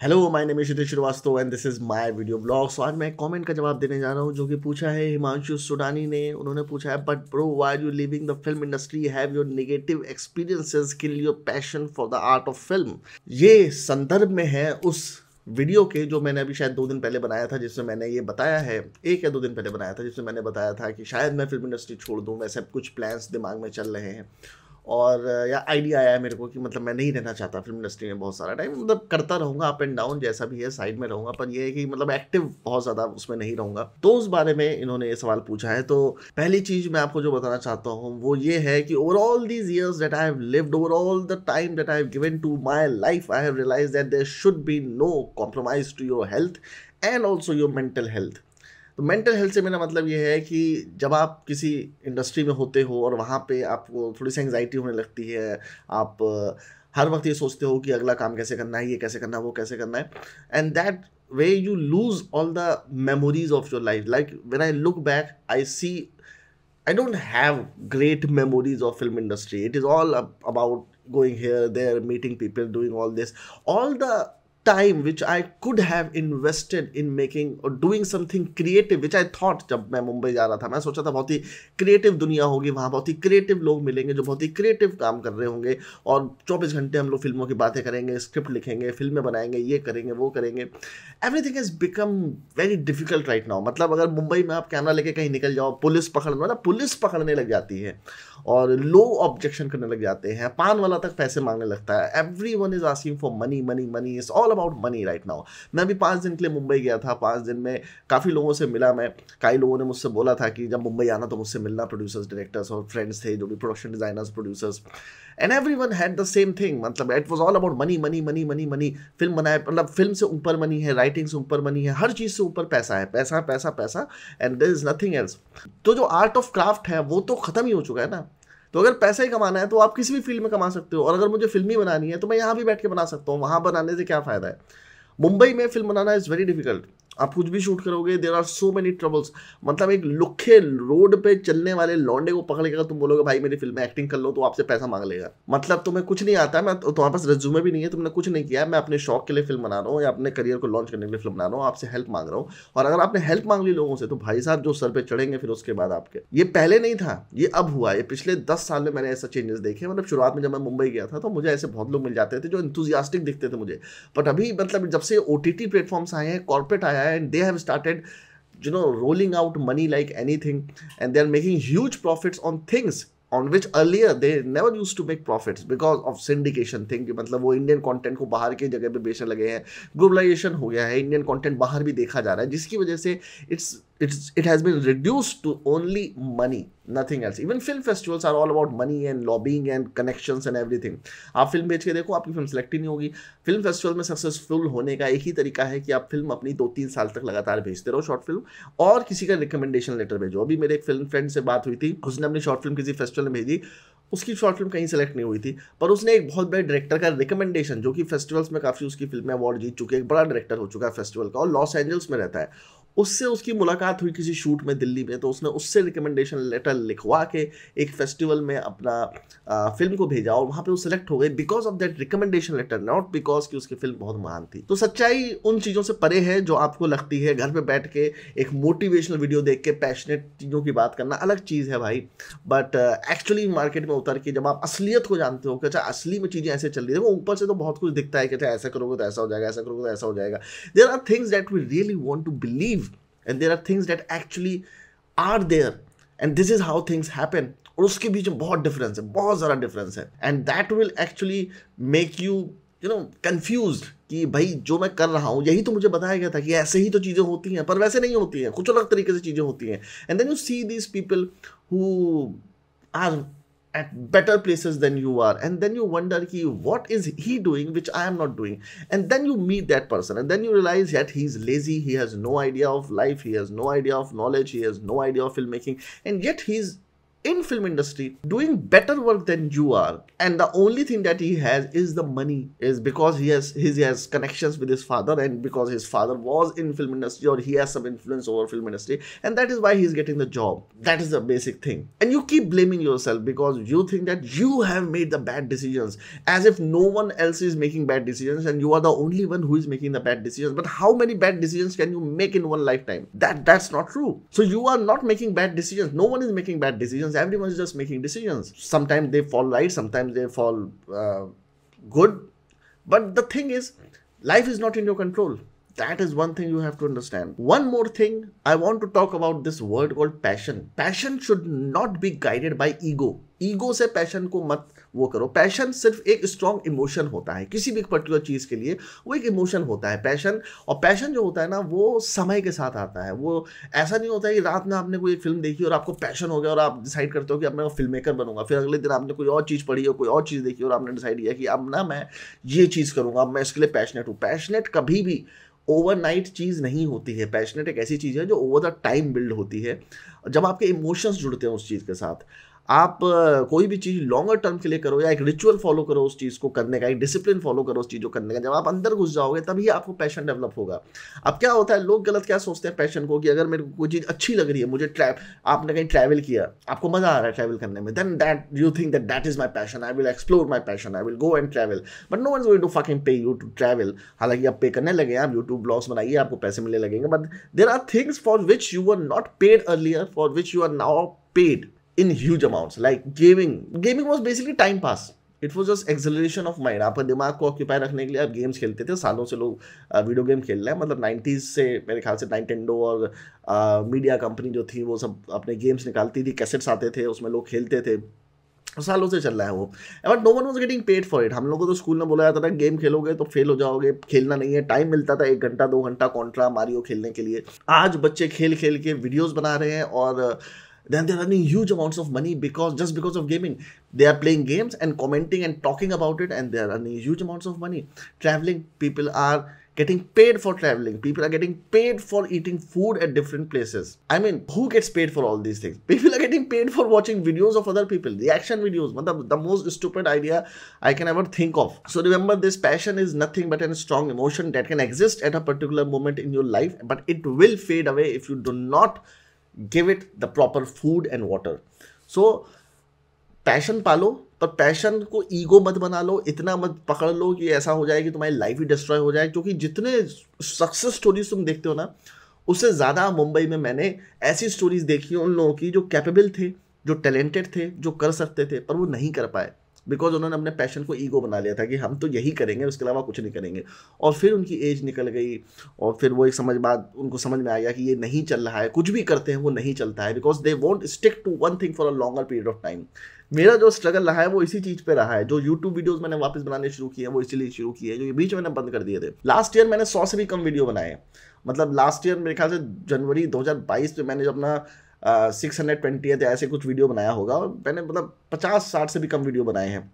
Hello my name is Shitesh Shrivastava and this is my video blog so आज मैं comment का जवाब देने जा रहा हूँ जो कि पूछा है हिमांशु सुडानी ने। उन्होंने पूछा है but bro why you leaving the film industry have your negative experiences kill your passion for the art of film ये संदर्भ में है उस वीडियो के जो मैंने अभी शायद दो दिन पहले बनाया था, जिसमें मैंने ये बताया है। एक या दो दिन पहले बनाया था, जिसमें मैंने बताया था कि शायद मैं फ़िल्म इंडस्ट्री छोड़ दूँ वैसे कुछ प्लान्स दिमाग में चल रहे हैं। और, या आइडिया आया मेरे को कि मतलब मैं नहीं रहना चाहता फ़िल्म इंडस्ट्री में बहुत सारा टाइम मतलब करता रहूँगा अप एंड डाउन जैसा भी है साइड में रहूँगा, पर यह है कि मतलब एक्टिव बहुत ज़्यादा उसमें नहीं रहूँगा। तो उस बारे में इन्होंने ये सवाल पूछा है तो पहली चीज़ मैं आपको जो बताना चाहता हूँ, वो ये है कि overall these years that I have lived overall the time that I have given to my life I have realise that there should be no compromise to your health and also your mental health तो mental health से मेरा मतलब ये है कि जब आप किसी इंडस्ट्री में होते हो और वहाँ पे आपको थोड़ी सी एंगजाइटी होने लगती है आप हर वक्त ये सोचते हो कि अगला काम कैसे करना है ये कैसे करना है वो कैसे करना है and that way you lose all the memories of your life like when I look back I see I don't have great memories of film industry. It is all about going here, there, meeting people, doing all this. All the time which I could have invested in making और doing something creative which I thought जब मैं मुंबई जा रहा था, मैं सोचा था बहुत ही क्रिएटिव दुनिया होगी, वहाँ बहुत ही क्रिएटिव लोग मिलेंगे जो बहुत ही क्रिएटिव काम कर रहे होंगे और चौबीस घंटे हम लोग फ़िल्मों की बातें करेंगे स्क्रिप्ट लिखेंगे, फ़िल्में बनाएँगे, ये करेंगे, वो करेंगे। Everything is become very difficult right now मतलब अगर मुंबई में आप कैमरा लेके कहीं निकल जाओ, पुलिस पकड़ मतलब पुलिस पकड़ने लग जाती है और लो ऑब्जेक्शन करने लग जाते हैं, पान वाला तक पैसे मांगने लगता है। Everyone is asking for money money money is all about money right now मैं अभी पाँच दिन के लिए मुंबई गया था, पाँच दिन में काफ़ी लोगों से मिला मैं। कई लोगों ने मुझसे बोला था कि जब मुंबई आना तो मुझसे मिलना प्रोड्यूसर्स डायरेक्टर्स और फ्रेंड्स थे जो भी production designers producers and everyone had the same thing मतलब it was all about money money money money money film बनाए मतलब फ़िल्म से ऊपर मनी है राइटिंग से ऊपर मनी है, हर चीज़ से ऊपर पैसा है, पैसा पैसा पैसा। And there is nothing else तो जो आर्ट ऑफ़ क्राफ्ट है, वो तो ख़त्म ही हो चुका है ना। तो अगर पैसा ही कमाना है तो आप किसी भी फ़ील्ड में कमा सकते हो। और अगर मुझे फ़िल्म ही बनानी है तो मैं यहाँ भी बैठ के बना सकता हूँ। वहाँ बनाने से क्या फ़ायदा है? मुंबई में फ़िल्म बनाना इज़ वेरी डिफ़िकल्ट आप कुछ भी शूट करोगे there are so many troubles मतलब एक लुखे रोड पे चलने वाले लौंडे को पकड़ के तुम बोलोगे, भाई, मेरी फ़िल्म में एक्टिंग कर लो तो आपसे पैसा मांग लेगा. मतलब तुम्हें कुछ नहीं आता मैं तो तुम्हारे पास रेज्यूमे भी नहीं है, तुमने कुछ नहीं किया मैं अपने शौक के लिए फ़िल्म बना रहा हूँ या अपने करियर को लॉन्च करने के लिए फ़िल्म बना रहा हूँ, आपसे हेल्प मांग रहा हूँ। और अगर आपने हेल्प मांग ली लोगों से तो भाई साहब, जो सर पे चढ़ेंगे, फिर उसके बाद आपके। ये पहले नहीं था, ये अब हुआ ये पिछले दस साल में मैंने ऐसा चेंजेस देखे मतलब शुरुआत में जब मैं मुंबई गया था तो मुझे ऐसे बहुत लोग मिल जाते थे, जो इंथुजियास्टिक दिखते थे मुझे। बट अभी मतलब जब से ओ टी प्लेटफॉर्म्स आए हैं कॉर्पोरेट आया है and they have start started you know rolling out money like anything and they're making huge profits on things on which earlier they never used to make profits because of syndication thing कि मतलब वो Indian content को बाहर की जगह पे बेचने लगे हैं ग्लोबलाइजेशन हो गया है इंडियन कंटेंट बाहर भी देखा जा रहा है जिसकी वजह से it's it's, it has been reduced to only money, nothing else. Even film festivals are all about money and lobbying and connections and everything. आप फ़िल्म बेच के देखो, आपकी फ़िल्म सेलेक्ट ही नहीं होगी। फ़िल्म फेस्टिवल में सक्सेसफुल होने का एक ही तरीका है कि आप फ़िल्म अपनी दो तीन साल तक लगातार भेजते रहो शॉर्ट फ़िल्म और किसी का रिकमेंडेशन लेटर भेजो। अभी मेरे एक फ़िल्म फ्रेंड से बात हुई थी, उसने अपनी शॉर्ट फ़िल्म किसी फेस्टिवल में भेजी, उसकी शॉर्ट फ़िल्म कहीं सेलेक्ट नहीं हुई थी, पर उसने एक बहुत बड़े डायरेक्टर का रिकमेंडेशन जो कि फेस्टिवल्स में काफ़ी उसकी फ़िल्में अवार्ड जीत चुके एक बड़ा डायरेक्टर हो चुका है फेस्टिवल का और लॉस एंजल्स में रहता है। उससे उसकी मुलाकात हुई किसी शूट में दिल्ली में तो उसने उससे रिकमेंडेशन लेटर लिखवा के एक फेस्टिवल में अपना आ, फ़िल्म को भेजा और वहाँ पे वो सिलेक्ट हो गए because of that recommendation letter not because कि उसकी फ़िल्म बहुत महान थी। तो सच्चाई उन चीज़ों से परे है जो आपको लगती है। घर पर बैठ के एक मोटिवेशनल वीडियो देख के पैशनेट चीज़ों की बात करना अलग चीज़ है भाई। बट एक्चुअली मार्केट में उतर के जब आप असलियत को जानते हो कि अच्छा असली में चीज़ें ऐसे चल रही है वो ऊपर से तो बहुत कुछ दिखता है कि अच्छा ऐसा करोगे तो ऐसा हो जाएगा ऐसा करोगे तो ऐसा हो जाएगा। There are things that we really want to believe and there are things that actually are there. And this is how things happen और उसके बीच में बहुत डिफरेंस है, बहुत ज़्यादा डिफरेंस है। And that will actually make you you know confuse कि भाई जो मैं कर रहा हूँ, यही तो मुझे बताया गया था कि ऐसे ही तो चीज़ें होती हैं, पर वैसे नहीं होती हैं। कुछ अलग तरीके से चीज़ें होती हैं। And then you see these people who are at better places than you are. And then you wonder ki, what is he doing which i am not doing? And then you meet that person and then you realize that he's lazy. He has no idea of life. He has no idea of knowledge. He has no idea of filmmaking. And yet he's in film industry doing better work than you are and the only thing that he has is the money is because he has his he has connections with his father and because his father was in film industry or he has some influence over film industry and that is why he's getting the job. That is the basic thing. And you keep blaming yourself because you think that you have made the bad decisions as if no one else is making bad decisions and you are the only one who is making the bad decisions. But how many bad decisions can you make in one lifetime? That that's not true. So you are not making bad decisions. No one is making bad decisions decisions. Everyone's just making decisions. Sometimes they fall right sometimes they fall uh, good. But the thing is life is not in your control. That is one thing you have to understand. One more thing i want to talk about this word called passion. Passion should not be guided by ego. Ego se passion ko mat वो करो। Passion सिर्फ़ एक strong emotion होता है, किसी भी particular चीज़ के लिए वो एक इमोशन होता है पैशन और पैशन जो होता है ना, वो समय के साथ आता है। वो ऐसा नहीं होता है कि रात में आपने कोई फ़िल्म देखी और आपको पैशन हो गया और आप डिसाइड करते हो कि अब मैं फ़िल्म मेकर बनूँगा, फिर अगले दिन आपने कोई और चीज़ पढ़ी हो कोई और चीज़ देखी और आपने डिसाइड किया कि अब ना मैं ये चीज़ करूँगा, अब मैं इसके लिए पैशनेट हूँ। पैशनेट कभी भी ओवरनाइट चीज़ नहीं होती है। पैशनेट एक ऐसी चीज़ है जो ओवर द टाइम बिल्ड होती है। जब आपके इमोशंस जुड़ते हैं उस चीज़ के साथ। आप कोई भी चीज़ लॉन्गर टर्म के लिए करो या एक रिचुअल फॉलो करो उस चीज़ को करने का, एक डिसिप्लिन फॉलो करो उस चीज़ को करने का। जब आप अंदर घुस जाओगे, तभी आपको पैशन डेवलप होगा। अब क्या होता है, लोग गलत क्या सोचते हैं पैशन को कि अगर मेरे को कोई चीज़ अच्छी लग रही है, मुझे ट्रैव आपने कहीं ट्रैवल किया, आपको मज़ा आ रहा है ट्रैवल करने में then that you think that that is my passion I will explore my passion I will go and travel but no one going to fucking pay you to travel हालाँकि आप पे करने लगे आप यूट्यूब ब्लॉग्स बनाइए, आपको पैसे मिलने लगेंगे but there are things for which you are not paid earlier for which you are now paid in huge amounts. Like, gaming gaming was basically time pass. It was just acceleration of mind आपका दिमाग को occupy रखने के लिए आप games खेलते थे, सालों से लोग वीडियो गेम खेल रहे हैं। मतलब नाइन्टीज़ से मेरे ख्याल से नाइनटेंडो और मीडिया कंपनी जो थी, वो सब अपने गेम्स निकालती थी कैसेट्स आते थे, उसमें लोग खेलते थे। सालों से चल रहा है वो। But no one was getting paid for it हम लोग को तो स्कूल में बोला जाता था गेम खेलोगे तो फेल हो जाओगे, खेलना नहीं है। टाइम मिलता था, एक घंटा, दो घंटा कॉन्ट्रा मारियो खेलने के लिए। आज बच्चे खेल खेल के वीडियोज़ बना रहे हैं और then they're earning huge amounts of money because just because of gaming. They are playing games and commenting and talking about it and they're earning huge amounts of money. Traveling people are getting paid for traveling. People are getting paid for eating food at different places. I mean who gets paid for all these things? People are getting paid for watching videos of other people. Reaction videos the, the most stupid idea i can ever think of. So remember this passion is nothing but a strong emotion that can exist at a particular moment in your life but it will fade away if you do not give it the proper food and water so passion पालो पर passion को ego मत बना लो, इतना मत पकड़ लो कि ऐसा हो जाए कि तुम्हारी लाइफ ही डिस्ट्रॉय हो जाए, क्योंकि जितने सक्सेस स्टोरीज तुम देखते हो ना, उससे ज़्यादा मुंबई में मैंने ऐसी स्टोरीज देखी उन लोगों की जो कैपेबल थे, जो टैलेंटेड थे, जो कर सकते थे, पर वो नहीं कर पाए। बिकॉज़ उन्होंने अपने पैशन को ईगो बना लिया था कि हम तो यही करेंगे, उसके अलावा कुछ नहीं करेंगे। और फिर उनकी एज निकल गई, और फिर वो एक समझ बात, उनको समझ में आ गया कि ये नहीं चल रहा है, कुछ भी करते हैं, वो नहीं चलता है because they won't stick to one thing for a longer period of time मेरा जो स्ट्रगल रहा है, वो इसी चीज़ पे रहा है। जो यूट्यूब वीडियोस मैंने वापस बनाने शुरू किए हैं, वो इसीलिए शुरू किए हैं, जो ये बीच मैंने बंद कर दिए थे। लास्ट ईयर मैंने सौ से भी कम वीडियो बनाए मतलब लास्ट ईयर मेरे ख्याल से जनवरी 2022 में मैंने जब अपना सिक्स हंड्रेड ट्वेंटी ऐसे कुछ वीडियो बनाया होगा। और मैंने मतलब पचास साठ से भी कम वीडियो बनाए हैं।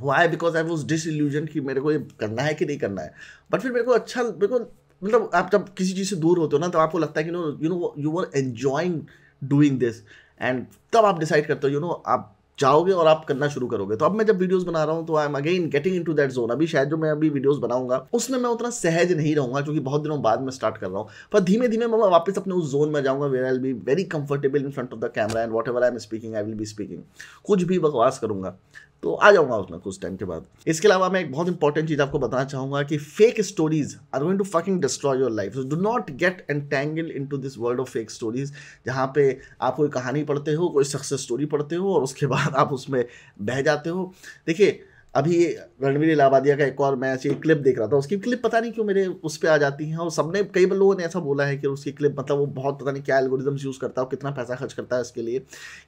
Why because I was dis disillusion कि मेरे को ये करना है कि नहीं करना है। बट फिर मेरे को अच्छा मेरे को मतलब आप जब किसी चीज़ से दूर होते हो ना तो आपको लगता है कि no you know you are enjoying doing this and तब आप डिसाइड करते हो यू नो आप जाओगे और आप करना शुरू करोगे। तो अब मैं जब वीडियोस बना रहा हूँ तो I am again getting into that zone अभी शायद जो मैं अभी वीडियोस बनाऊँगा, उसमें मैं उतना सहज नहीं रहूँगा, क्योंकि बहुत दिनों बाद मैं स्टार्ट कर रहा हूँ। पर धीमे धीमे मैं वापस अपने उस जोन में जाऊँगा where I be very comfortable in front of the camera and whatever I am speaking I will be speaking कुछ भी बकवास करूँगा। तो आ जाऊँगा उसमें कुछ टाइम के बाद। इसके अलावा मैं एक बहुत इंपॉर्टेंट चीज़ आपको बताना चाहूँगा कि fake stories are going to fucking destroy your life do not get entangle into this world of fake stories जहाँ पे आप कोई कहानी पढ़ते हो, कोई सक्सेस स्टोरी पढ़ते हो, और उसके बाद आप उसमें बह जाते हो। देखिए अभी रणवीर इलाहाबादिया का एक और मैं ऐसी क्लिप देख रहा था, उसकी क्लिप पता नहीं क्यों मेरे उस पर आ जाती हैं और सबने, कई लोगों ने ऐसा बोला है कि उसकी क्लिप मतलब वो बहुत पता नहीं क्या एल्गोरिदम्स यूज़ करता है कितना पैसा खर्च करता है इसके लिए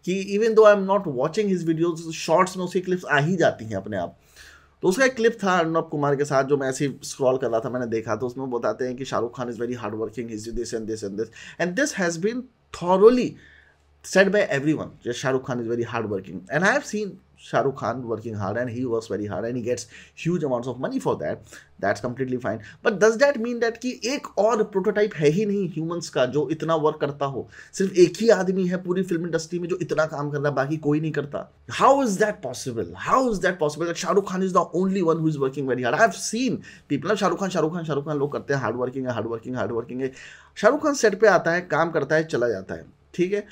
कि even though I am not watching his videos shorts में उसकी क्लिप्स आ ही जाती हैं अपने आप तो उसका एक क्लिप था अर्नब कुमार के साथ जो मैं ऐसे स्क्रॉल कर रहा था, मैंने देखा तो उसमें बताते हैं कि Shahrukh Khan is very hard working is this and this and this and this has been thoroughly said by everyone that Shah Rukh Khan is very hardworking. And I have seen Shahrukh Khan working hard and he works very hard and he gets huge amounts of money for that. That's completely fine. But does that mean that कि एक और prototype है ही नहीं humans का जो इतना work करता हो? सिर्फ़ एक ही आदमी है पूरी फ़िल्म इंडस्ट्री में जो इतना काम कर रहा है, बाकी कोई नहीं करता। How is that possible how is that possible Shahrukh Khan is the only one who is working very hard I have seen people Shahrukh Khan Shahrukh Khan Shahrukh Khan लोग करते हैं हार्ड वर्किंग है hard working hard working है। Shahrukh Khan set पे आता है, काम करता है, चला जाता है। ठीक है?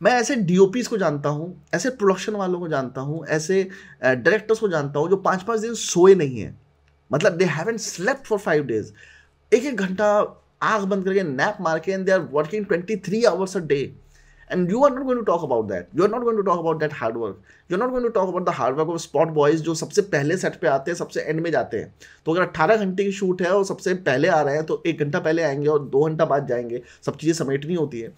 मैं ऐसे डी को जानता हूँ, ऐसे प्रोडक्शन वालों को जानता हूँ, ऐसे डायरेक्टर्स को जानता हूँ जो पाँच पाँच दिन सोए नहीं हैं। मतलब they haven't slept for five days एक एक घंटा आग बंद करके नैप मार के and they are working twenty three hours a day and you are not going to talk about that you are not going to talk about that hard work you are not going to talk about the hard work of spot boys जो सबसे पहले set पे आते हैं, सबसे and में जाते हैं। तो अगर अट्ठारह घंटे की शूट है और सबसे पहले आ रहे हैं तो एक घंटा पहले आएँगे और दो घंटा बाद जाएँगे। सब चीज़ें समेटनी होती है।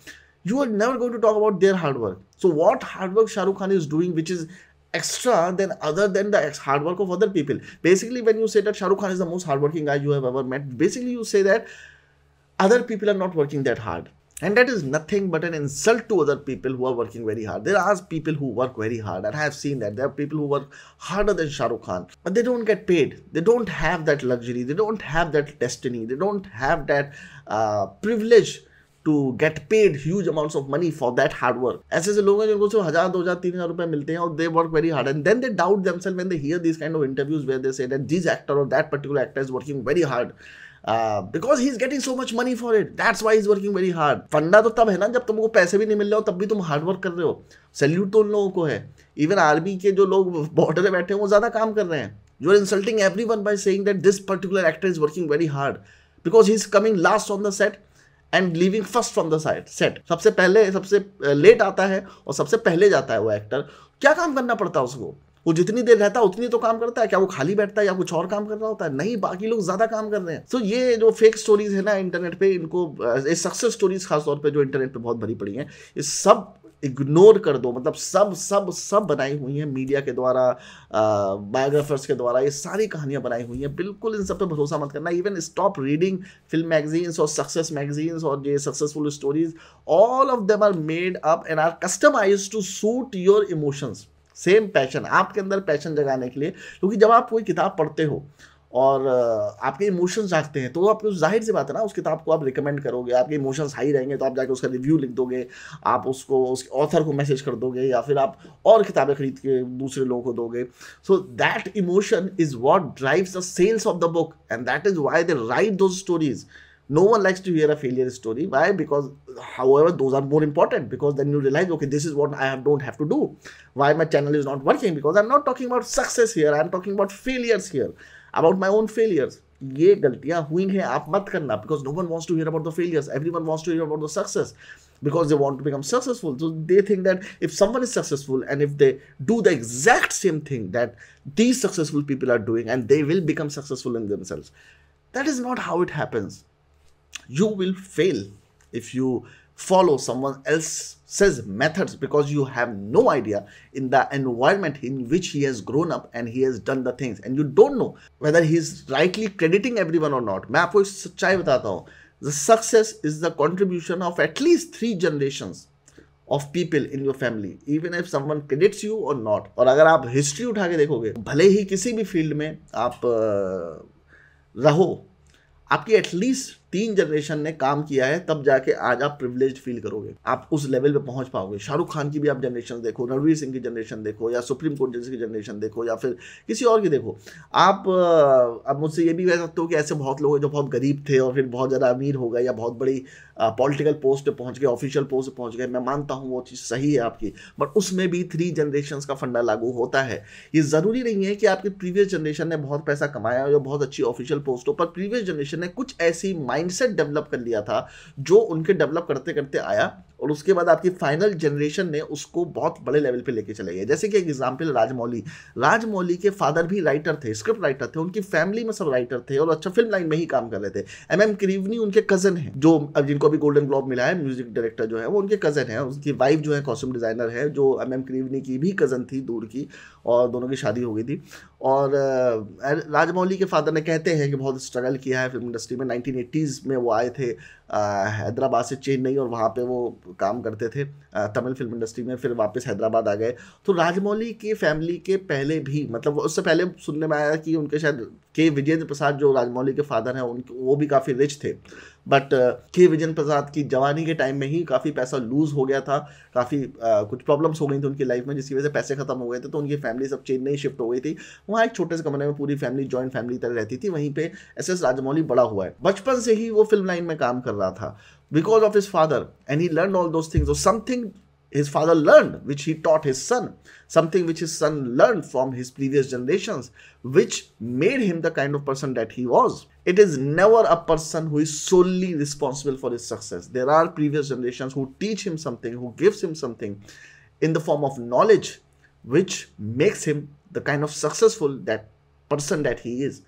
You are never going to talk about their hard work. So what hard work Shah Rukh Khan is doing, which is extra than other than the hard work of other people. Basically, when you say that Shah Rukh Khan is the most hardworking guy you have ever met, basically you say that other people are not working that hard. And that is nothing but an insult to other people who are working very hard. There are people who work very hard, and I have seen that. There are people who work harder than Shah Rukh Khan, but they don't get paid. They don't have that luxury. They don't have that destiny. They don't have that uh, privilege to get paid huge amounts of money for that hard work ऐसे ऐसे लोग हैं जिनको सिर्फ़ हज़ार, दो हज़ार, तीन हज़ार रुपए मिलते हैं और they work very hard and then they doubt themselves when they hear this kind of interviews where they say that this actor और that particular actor is working very hard because he is getting so much money for it that's why is working very hard फंडा तो तब है ना जब तुमको पैसे भी नहीं मिल रहे हो, तब भी तुम हार्ड वर्क कर रहे हो। सैल्यूट तो उन लोगों को है। इवन आर्मी के जो लोग बॉर्डर में बैठे हैं, वो ज़्यादा काम कर रहे हैं। You are insulting everyone by that this particular actor is working very hard because he is coming last on the set and leaving first from the side set सबसे पहले सबसे लेट आता है और सबसे पहले जाता है वो एक्टर क्या काम करना पड़ता है उसको? वो जितनी देर रहता है उतनी तो काम करता है? क्या वो खाली बैठता है या कुछ और काम कर रहा होता है? नहीं बाकी लोग ज़्यादा काम कर रहे हैं। सो so, ये जो फेक स्टोरीज है ना इंटरनेट पे इनको सक्सेस स्टोरीज खासतौर पर जो इंटरनेट पे बहुत भरी पड़ी हैं ये सब इग्नोर कर दो। मतलब सब सब सब बनाई हुई हैं मीडिया के द्वारा बायोग्राफर्स के द्वारा, ये सारी कहानियाँ बनाई हुई हैं। बिल्कुल इन सब पे भरोसा मत करना। Even stop reading film magazines और सक्सेस मैगजीन्स और ये successful stories all of them are made up and are customise to suit your emotions same passion आपके अंदर पैशन जगाने के लिए। क्योंकि जब आप कोई किताब पढ़ते हो और आपके इमोशंस जागते हैं। तो आप ज़ाहिर सी बात है ना, उस किताब को आप रिकमेंड करोगे, आपके इमोशंस हाई रहेंगे तो आप जाके उसका रिव्यू लिख दोगे, आप उसको, उस ऑथर को मैसेज कर दोगे, या फिर आप और किताबें खरीद के दूसरे लोगों को दोगे। So that emotion is what drives the sales of the book and that is why they write those stories no one likes to hear a failure story why because however those are more important because then you realise okay this is what I don't have to do why my channel is not working because I am not talking about success here I am talking about failures here about my own failures ये गलतियां हुई हैं आप मत करना because no one wants to hear about the failures every one wants to hear about the success because they want to become successful. So they think that if someone is successful and if they do the exact same thing that these successful people are doing and they will become successful in themselves, that is not how it happens. You will fail if you follow someone else's Methods because you have no idea in the environment in which he has grown up and he has done the things and you don't know whether he is rightly crediting everyone or not मैं आपको सच्चाई बताता हूँ the success is the contribution of at least three generations of people in your family even if someone credits you or not और अगर आप history उठा के देखोगे भले ही किसी भी फ़ील्ड में आप रहो आपकी एटलीस्ट तीन जनरेशन ने काम किया है, तब जाके आज आप प्रिविलेज फील करोगे। आप उस लेवल पे पहुँच पाओगे। शाहरुख खान की भी आप जनरेशन देखो, रणवीर सिंह की जनरेशन देखो, या सुप्रीम कोर्ट जज की जनरेशन देखो, या फिर किसी और की देखो। आप अब मुझसे ये भी कह सकते हो कि ऐसे बहुत लोग हैं जो बहुत गरीब थे और फिर बहुत ज़्यादा अमीर हो गए या बहुत बड़ी पॉलिटिकल पोस्ट पर पहुँच गए ऑफिशियल पोस्ट पे पहुँच गए। मैं मानता हूँ वो चीज़ सही है आपकी बट उसमें भी थ्री जनरेशन का फंडा लागू होता है। ये ज़रूरी नहीं है कि आपकी प्रीवियस जनरेशन ने बहुत पैसा कमाया या बहुत अच्छी ऑफिशियल पोस्ट पर प्रीवियस जनरेशन ने कुछ ऐसी माइंडसेट डेवलप कर लिया था जो उनके डेवलप करते करते आया और उसके बाद आपकी फाइनल जनरेशन ने उसको बहुत बड़े लेवल पे लेके चले गए। जैसे कि एक एग्जांपल राजमौली। राजमौली के फादर भी राइटर थे स्क्रिप्ट राइटर थे, उनकी फैमिली में सब राइटर थे और अच्छा फ़िल्म लाइन में ही काम कर रहे थे। एम एम क्रीवनी उनके कज़न है, जो अब जिनको अभी गोल्डन ग्लोब मिला है म्यूज़िक डायरेक्टर जो है, वो उनके कज़न है। उनकी वाइफ जो है कॉस्ट्यूम डिज़ाइनर है, जो एम एम क्रीवनी की भी कज़न थी दूर की और दोनों की शादी हो गई थी। और राजमौली के फादर ने कहते हैं कि बहुत स्ट्रगल किया है फ़िल्म इंडस्ट्री में। नाइनटीन में वो आए थे हैदराबाद से चेन्नई और वहाँ पे वो काम करते थे तमिल फ़िल्म इंडस्ट्री में, फिर वापस हैदराबाद आ गए। तो राजमौली की फैमिली के पहले भी मतलब उससे पहले सुनने में आया कि उनके शायद के विजेंद्र प्रसाद जो राजमौली के फादर हैं, उनके, वो भी काफ़ी रिच थे। बट के विजन प्रसाद की जवानी के टाइम में ही काफ़ी पैसा लूज़ हो गया था। काफ़ी कुछ प्रॉब्लम्स हो गई थी उनकी लाइफ में, जिसकी वजह से पैसे खत्म हो गए थे तो उनकी फैमिली सब चेन्नई शिफ्ट हो गई थी। वहाँ एक छोटे से कमरे में पूरी फैमिली जॉइंट फैमिली तरह रहती थी। वहीं पर एस एस राजमौली बड़ा हुआ है। बचपन से ही वो फ़िल्म लाइन में काम कर रहा था। Because of his father and he learn all those things something his father learned, which he taught his son, something which his son learned from his previous generations, which made him the kind of person that he was. It is never a person who is solely responsible for his success. There are previous generations who teach him something, who gives him something in the form of knowledge, which makes him the kind of successful that person that he is.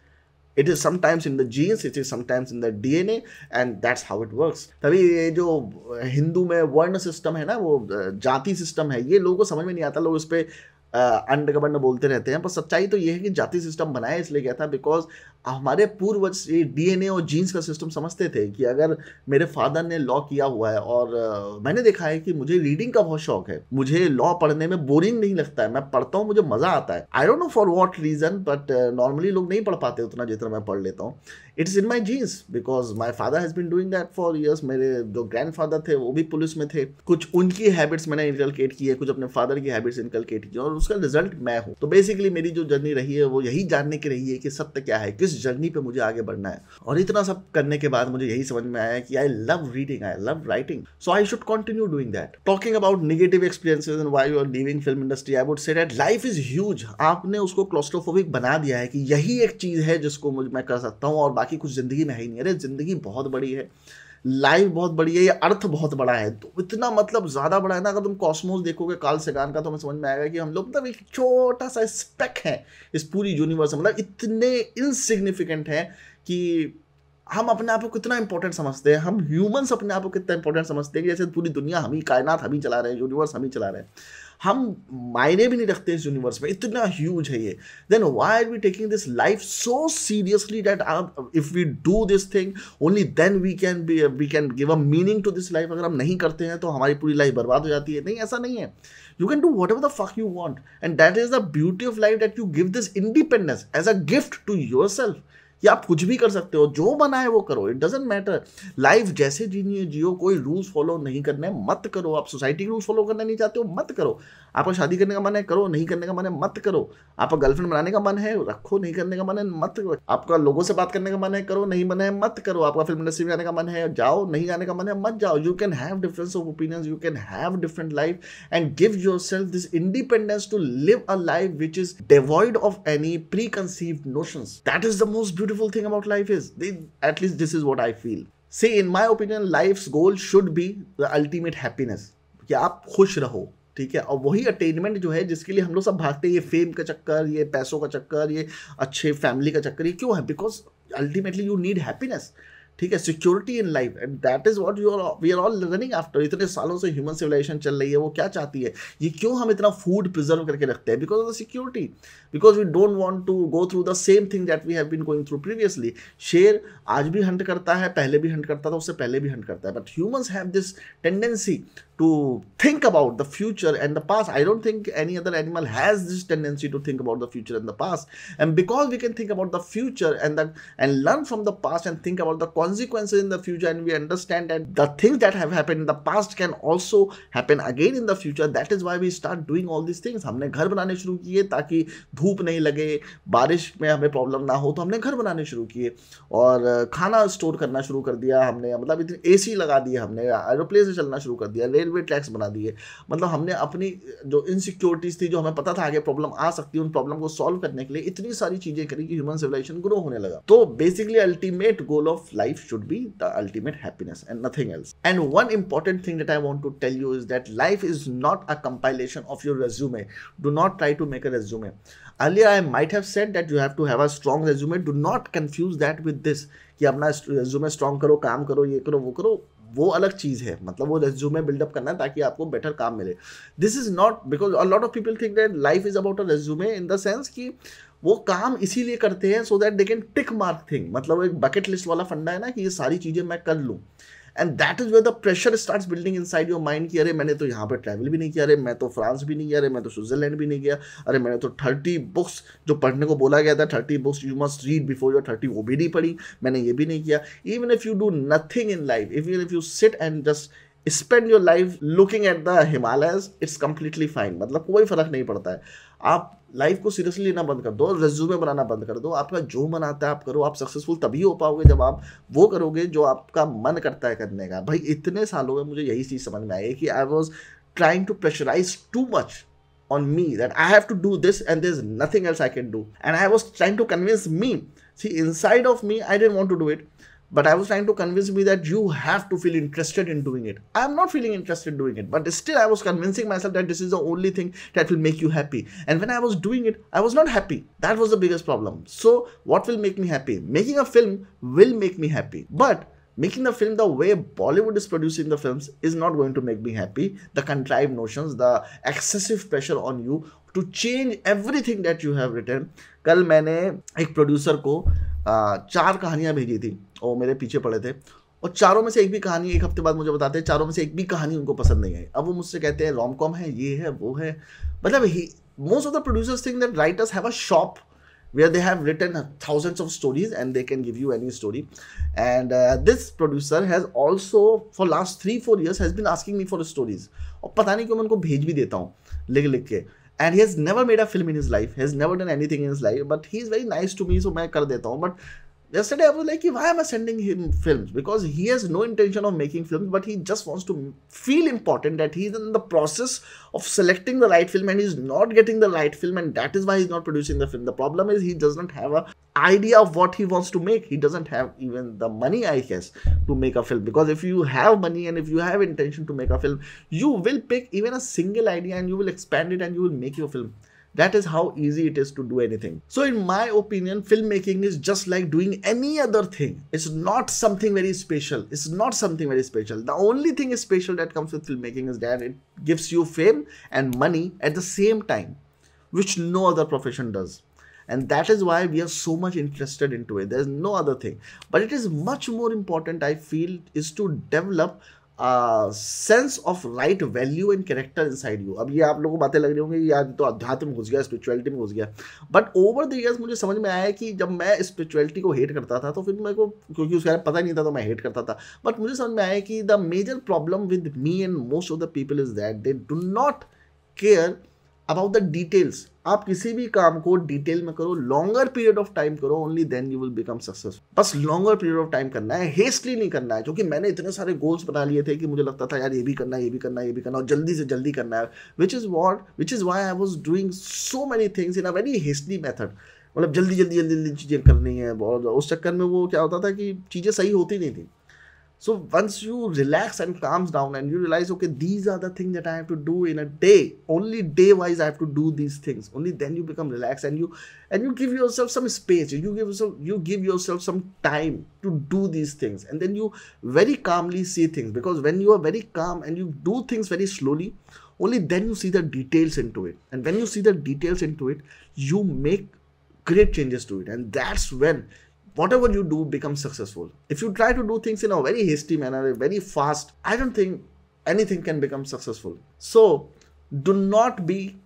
It is sometimes in the genes it is sometimes in the DNA and that's how it works तभी ये जो हिंदू में वर्ण system है ना, वो जाति system है, ये लोगों को समझ में नहीं आता, लोग इस पर अंड बोलते रहते हैं। पर सच्चाई तो ये है कि जाति सिस्टम बनाया इसलिए गया था बिकॉज़ हमारे पूर्वज डीएनए और जीन्स का सिस्टम समझते थे कि अगर मेरे फादर ने लॉ किया हुआ है और मैंने देखा है कि मुझे रीडिंग का बहुत शौक है, मुझे लॉ पढ़ने में बोरिंग नहीं लगता है, मैं पढ़ता हूँ, मुझे मज़ा आता है। I don't know for what reason but normally लोग नहीं पढ़ पाते उतना जितना मैं पढ़ लेता हूँ। It's in my genes because my father has been doing that for years मेरे जो ग्रैंड फादर थे, वो भी पुलिस में थे। कुछ उनकी हैबिट्स मैंने इनकलकेट की है, कुछ अपने फादर की हैबिट्स इनकलकेट की और उसका रिज़ल्ट मैं हूँ। तो बेसिकली मेरी जो जर्नी रही है, वो यही जानने की रही है कि सत्य क्या है, किस जर्नी पे मुझे आगे बढ़ना है। और इतना सब करने के बाद मुझे यही समझ में आया कि I love reading I love writing so I should continue doing that talking about negative experiences and why you are living film industry I would say that life is huge आपने उसको क्लोस्ट्रोफोबिक बना दिया है कि यही एक चीज़ है जिसको मैं कर सकता हूँ और बाकी कुछ ज़िंदगी में है ही नहीं। अरे, ज़िंदगी बहुत बड़ी है। लाइफ बहुत बड़ी है, ये अर्थ बहुत बड़ा है। तो इतना मतलब ज़्यादा बड़ा है ना, अगर तुम कॉस्मोस देखोगे काल सेगान का तो हमें समझ में आएगा कि हम लोग मतलब एक छोटा सा स्पेक है इस पूरी यूनिवर्स में। मतलब इतने इनसिग्निफिकेंट है कि हम अपने आप को कितना इंपॉर्टेंट समझते हैं। हम ह्यूमंस अपने आप को कितना इंपॉर्टेंट समझते हैं कि जैसे पूरी दुनिया हम ही, कायनात हम ही चला रहे हैं यूनिवर्स हम ही चला रहे हैं। हम मायने भी नहीं रखते इस यूनिवर्स में। इतना ह्यूज है ये। Then why are we taking this life so seriously that if we do this thing only then we can be we can give a meaning to this life अगर हम नहीं करते हैं तो हमारी पूरी लाइफ बर्बाद हो जाती है। नहीं, ऐसा नहीं है। You can do whatever the fuck you want and that is the beauty of life that you give this independence as a gift to yourself कि आप कुछ भी कर सकते हो, जो बना है वो करो। इट डजेंट मैटर लाइफ जैसे जीनी है, जियो, कोई रूल्स फॉलो नहीं करने, मत करो। आप सोसाइटी के रूल्स फॉलो करना नहीं चाहते हो, मत करो। आपको शादी करने का मन है, करो। नहीं करने का मन है, मत करो। आपका गर्लफ्रेंड बनाने का मन है, रखो। नहीं करने का मन है, मत करो। आपका लोगों से बात करने का मन है, करो। नहीं मन है, मत करो। आपका फ़िल्म इंडस्ट्री में जाने का मन है, जाओ। नहीं जाने का मन है, मत जाओ। You can have difference of opinions you can have different life and give yourself this independence to live a life which is devoid of any preconceived notions that is the most beautiful thing about life is. They, at least this is what I feel. See, in my opinion, life's goal should be the ultimate happiness. कि आप खुश रहो ठीक है और वही attainment जो है जिसके लिए हम लोग सब भागते हैं ये फेम का चक्कर ये पैसों का चक्कर ये अच्छे फैमिली का चक्कर ये क्यों है because ultimately you need happiness ठीक है security in life and that is what you are we are all running after इतने सालों से ह्यूमन सिविलाइजेशन चल रही है, वो क्या चाहती है? ये क्यों हम इतना फ़ूड प्रिजर्व करके रखते हैं? Because of the security because we don't want to go through the same thing that we have been going through previously शेर आज भी हंट करता है, पहले भी हंट करता था, उससे पहले भी हंट करता है. But humans have this tendency to think about the future and the past. I don't think any other animal has this tendency to think about the future and the past. And because we can think about the future and the, and learn from the past and think about the consequences in the future, and we understand that the things that have happened in the past can also happen again in the future. That is why we start doing all these things. हमने घर बनाने शुरू किए ताकि धूप नहीं लगे बारिश में हमें प्रॉब्लम ना हो तो हमने घर बनाने शुरू किए और खाना स्टोर करना शुरू कर दिया हमने मतलब इतनी ए लगा दिए हमने एरोप्लेन से चलना शुरू कर दिया रेलवे ट्रैक्स बना दिए मतलब हमने अपनी जो इनसिक्योरिटीज़ थी जो हमें पता था आगे प्रॉब्लम आ सकती है उन प्रॉब्लम को सॉल्व करने के लिए इतनी सारी चीज़ें करी कि ह्यूमन सिविलाइजेशन ग्रो होने लगा तो basically ultimate goal of life should be the ultimate happiness and nothing else and one important thing that I want to tell you is that life is not a compilation of your resume do not try to make a resume earlier, i might have said that you have to have a strong resume. Do not confuse that with this, कि अपना resume strong करो, काम करो, ये करो, वो करो। वो अलग चीज़ है। मतलब वो रेज्यूमे बिल्डअप करना है ताकि आपको बेटर काम मिले। This is not because a lot of people think that life is about a resume in the sense कि वो काम इसीलिए करते हैं so that they can tick mark thing मतलब एक बकेट लिस्ट वाला फंडा है ना कि ये सारी चीज़ें मैं कर लूँ। And that is way the pressure start building inside your mind कि अरे मैंने तो यहाँ पर ट्रैवल भी नहीं किया, अरे मैं तो फ्रांस भी नहीं गया, अरे मैं तो स्विट्जरलैंड भी नहीं गया, अरे मैंने तो थर्टी बुक्स जो पढ़ने को बोला गया था thirty books you must read before your thirty वो भी नहीं पढ़ी, मैंने ये भी नहीं किया। Even if you do nothing in life even if you sit and just spend your life looking at the Himalayas it's completely fine मतलब कोई फ़र्क नहीं पड़ता है। आप लाइफ को सीरियसली लेना बंद कर दो रेज्यूमे बनाना बंद कर दो आपका जो मन आता है आप करो आप सक्सेसफुल तभी हो पाओगे जब आप वो करोगे जो आपका मन करता है करने का भाई इतने सालों में मुझे यही चीज़ समझ में आई है कि I was trying to pressurise too much on me that I have to do this and there's nothing else I can do. And I was trying to convince me. See, inside of me, I didn't want to do it but I was trying to convince me that you have to feel interested in doing it. I am not feeling interested in doing it, but still I was convincing myself that this is the only thing that will make you happy. And when I was doing it, I was not happy. That was the biggest problem. So what will make me happy? Making a film will make me happy. But making the film the way Bollywood is producing the films is not going to make me happy. The contrived notions, the excessive pressure on you to change everything that you have written. कल मैंने एक producer को चार कहानियाँ भेजी थी और मेरे पीछे पड़े थे। और चारों में से एक भी कहानी एक हफ़्ते बाद मुझे बताते हैं चारों में से एक भी कहानी उनको पसंद नहीं आई। अब वो मुझसे कहते हैं रोम कॉम है ये है वो है। मतलब ही most of the producers think that writers have a shop they have written thousands of stories and they can give you any story. And uh, this producer has also for last three four years has been asking me for stories और पता नहीं क्यों मैं उनको भेज भी देता हूँ लिख लिख के। and he has never made a film in his life he has never done anything in his life but he is very nice to me so मैं कर देता हूँ but yesterday I was like, why am I sending him films? Because he has no intention of making films, but he just wants to feel important that he's in the process of selecting the right film and he's not getting the right film, and that is why he's not producing the film. The problem is he doesn't have a idea of what he wants to make. He doesn't have even the money, I guess, to make a film. Because if you have money and if you have intention to make a film, you will pick even a single idea and you will expand it and you will make your film. That is how easy it is to do anything. So in my opinion, filmmaking is just like doing any other thing. It's not something very special. It's not something very special. The only thing is special that comes with filmmaking is that it gives you fame and money at the same time, which no other profession does and that is why we are so much interested into it there's no other thing but it is much more important i feel is to develop sense of right value and character inside you अब ये आप लोगों को बातें लग रही होंगी यार तो अध्यात्म घुस गया स्पिरिचुअलिटी में घुस गया। बट ओवर द ईयर्स मुझे समझ में आया कि जब मैं स्पिरिचुअलिटी को हेट करता था तो फिर मेरे को, क्योंकि उसके पता नहीं था तो मैं हेट करता था। बट मुझे समझ में आया कि the major problem with me and most of the people is that they do not care about the details आप किसी भी काम को डिटेल में करो लॉन्गर पीरियड ऑफ़ टाइम करो only then you will become successful बस लॉन्गर पीरियड ऑफ़ टाइम करना है हेस्टली नहीं करना है, क्योंकि मैंने इतने सारे गोल्स बना लिए थे कि मुझे लगता था, यार, ये भी करना है, ये भी करना है, ये भी करना और जल्दी से जल्दी करना है। Which is what which is why I was doing so many things in a very hastily method मतलब जल्दी जल्दी जल्दी जल्दी चीज़ें करनी है, और उस चक्कर में वो क्या होता था कि चीज़ें सही होती नहीं थी। So once you relax and calms down and you realize, okay, these are the things that I have to do in a day. Only day wise I have to do these things. Only then you become relaxed and you and you give yourself some space. You give yourself you give yourself some time to do these things. And then you very calmly see things. Because when you are very calm and you do things very slowly, only then you see the details into it. And when you see the details into it, you make great changes to it. And that's when whatever you do becomes successful. If you try to do things in a very hasty manner, very fast, I don't think anything can become successful. So do not be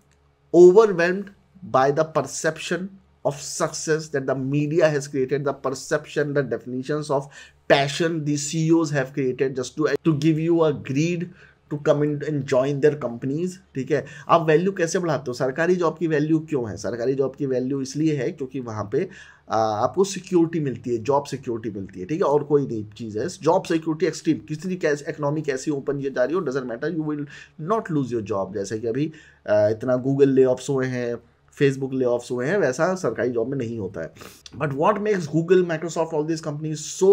overwhelmed by the perception of success that the media has created, the perception, the definitions of passion the CEOs have created just to, to give you a greed to come in and join their companies ठीक है? आप value कैसे बढ़ाते हो? सरकारी job की value क्यों है? सरकारी जॉब की वैल्यू इसलिए है क्योंकि वहाँ पे आपको सिक्योरिटी मिलती है जॉब सिक्योरिटी मिलती है, ठीक है? और कोई नहीं, चीज़ है। जॉब सिक्योरिटी एक्सट्रीम किसी कैसे इकनॉमी कैसी ओपन किया जा रही हो doesn't matter you will not lose your job जैसे कि अभी इतना गूगल ले ऑफ्स हुए हैं फेसबुक ले ऑफ्स हुए हैं वैसा सरकारी जॉब में नहीं होता है but what makes Google Microsoft all this company so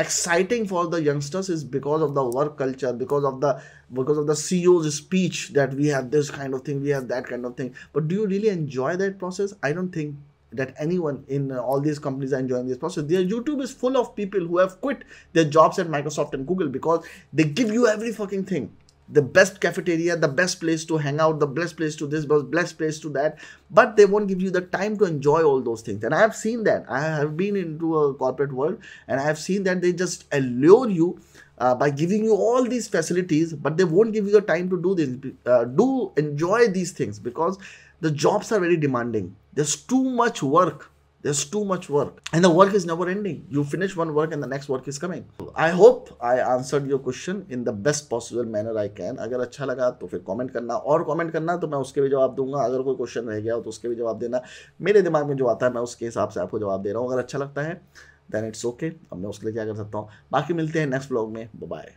exciting for the youngsters is because of the work culture because of the because of the CEO's speech that we have this kind of thing, we have that kind of thing. But do you really enjoy that process? I don't think that anyone in uh, all these companies are enjoying this process. Their YouTube is full of people who have quit their jobs at Microsoft and Google because they give you every fucking thing the best cafeteria, the best place to hang out, the best place to this, best place to that, but they won't give you the time to enjoy all those things. And I have seen that. I have been into a corporate world and I have seen that they just allure you uh, by giving you all these facilities but they won't give you the time to do this uh, do enjoy these things because the jobs are very demanding there's too much work there's too much work. And the work is never ending. You finish one work and the next work is coming. I hope i answered your question in the best possible manner i can. अगर अच्छा लगा तो फिर comment करना। और comment करना तो मैं उसके भी जवाब दूँगा। अगर कोई क्वेश्चन रह गया तो उसके भी जवाब देना। मेरे दिमाग में जो आता है मैं उसके हिसाब से आपको जवाब दे रहा हूँ। अगर अच्छा लगता है देन इट्स ओके अब मैं उसके लिए क्या कर सकता हूँ? बाकी मिलते हैं नेक्स्ट ब्लॉग में। बाय